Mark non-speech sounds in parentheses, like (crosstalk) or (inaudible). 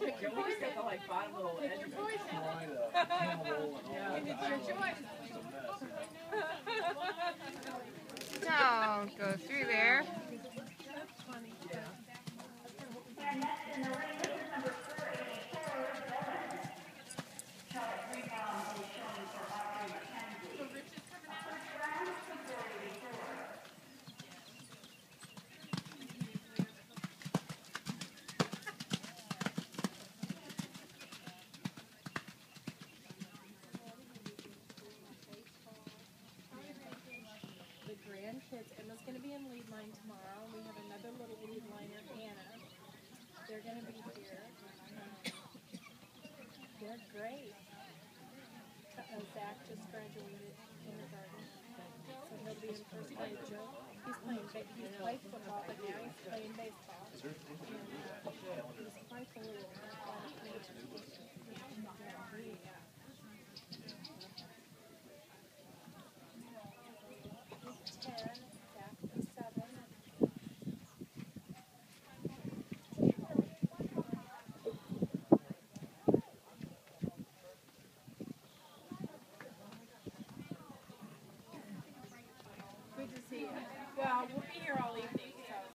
Pick your voice at the like bottom little edge. Pick your voice out. And it's your choice. Go through grandkids. Emma's going to be in lead line tomorrow. We have another little lead liner, Anna. They're going to be here. (coughs) They're great. Uh, Zach just graduated kindergarten, so he'll be in first grade. Joe, he's playing. ba- He played football, but now he's playing baseball.